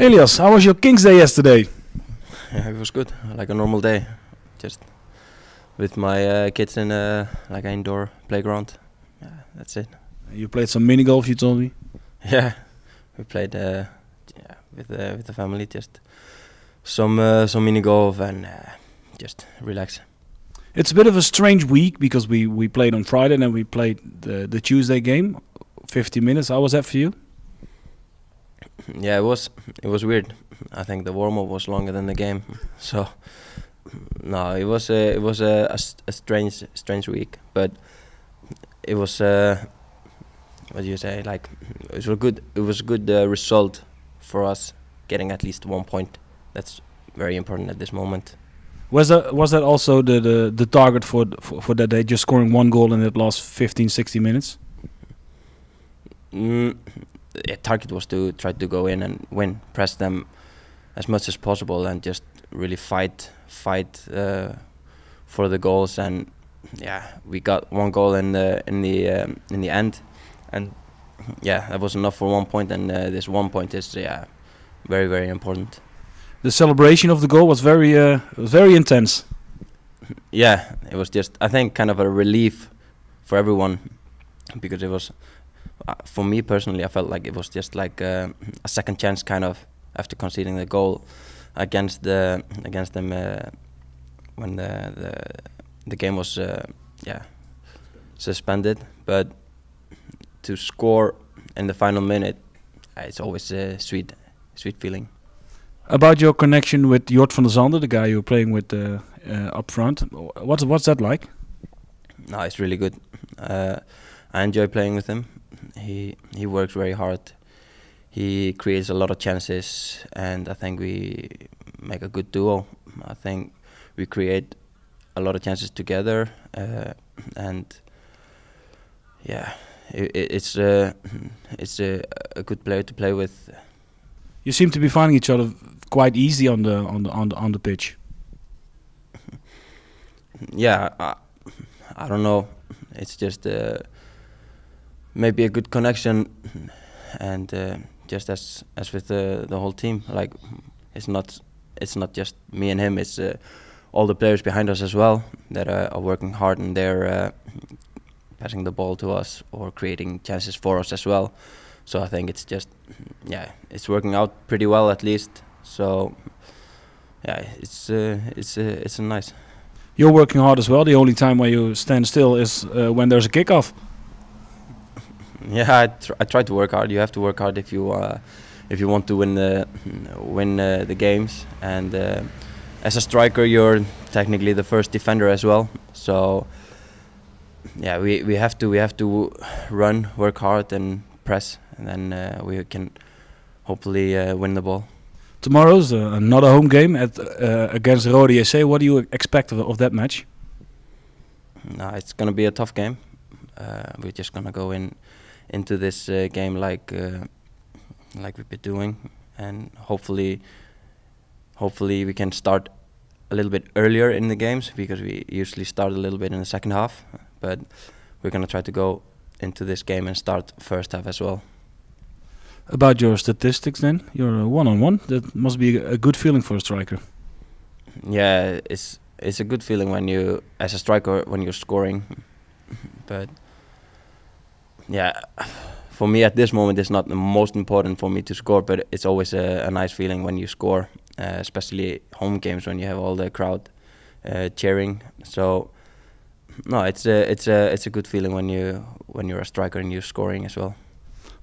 Elias, how was your King's Day yesterday? Yeah, it was good, like a normal day, just with my uh, kids in a like an indoor playground. Yeah, that's it. You played some mini golf. You told me. Yeah, we played uh, yeah with uh, with the family, just some uh, some mini golf and uh, just relax. It's a bit of a strange week because we we played on Friday and then we played the the Tuesday game, 50 minutes. How was that for you? Yeah, it was it was weird. I think the warm up was longer than the game, so no, it was a, it was a, a s- a strange strange week, but it was uh, what do you say? Like it was a good it was a good uh, result for us getting at least one point. That's very important at this moment. Was that was that also the the, the target for, for for that day? Just scoring one goal in the last 15, 60 minutes. Mm, the target was to try to go in and win, press them as much as possible, and just really fight, fight uh, for the goals. And yeah, we got one goal in the in the um, in the end, and yeah, that was enough for one point. And uh, this one point is yeah, very very important. The celebration of the goal was very uh, very intense. Yeah, it was just I think kind of a relief for everyone because it was for me personally I felt like it was just like uh, a second chance kind of after conceding the goal against the against them uh, when the the the game was uh, yeah suspended but to score in the final minute uh, it's always a sweet sweet feeling About your connection with Jort van der Sande, the guy you were playing with uh, uh, up front, what's what's that like? No, it's really good. Uh, I enjoy playing with him. He he works very hard. He creates a lot of chances, and I think we make a good duo. I think we create a lot of chances together, uh, and yeah, it, it's uh, it's a, a good player to play with. You seem to be finding each other quite easy on the on the on the on the pitch. yeah, I, I don't know. It's just uh, maybe a good connection, and uh, just as as with the the whole team, like it's not it's not just me and him. It's uh, all the players behind us as well that are, are working hard and they're uh, passing the ball to us or creating chances for us as well. So I think it's just yeah, it's working out pretty well at least. So yeah, it's uh, it's uh, it's nice. You're working hard as well. The only time where you stand still is uh, when there's a kickoff. Yeah, I, tr- I try to work hard. You have to work hard if you uh, if you want to win the win uh, the games. And uh, as a striker, you're technically the first defender as well. So yeah, we, we have to we have to run, work hard, and press, and then uh, we can hopefully uh, win the ball. Tomorrow's uh, another home game at uh, against Roda JC. What do you expect of, of that match? No, it's gonna be a tough game. Uh, we're just gonna go in into this uh, game like uh, like we've been doing, and hopefully, hopefully we can start a little bit earlier in the games because we usually start a little bit in the second half. But we're gonna try to go into this game and start first half as well. About your statistics, then you're one on one. That must be a good feeling for a striker. Yeah, it's it's a good feeling when you, as a striker, when you're scoring. but yeah, for me at this moment, it's not the most important for me to score, but it's always a, a nice feeling when you score, uh, especially home games when you have all the crowd uh, cheering. So no, it's a it's a it's a good feeling when you when you're a striker and you're scoring as well.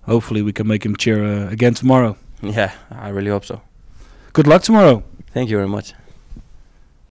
Hopefully, we can make him cheer uh, again tomorrow. Yeah, I really hope so. Good luck tomorrow. Thank you very much.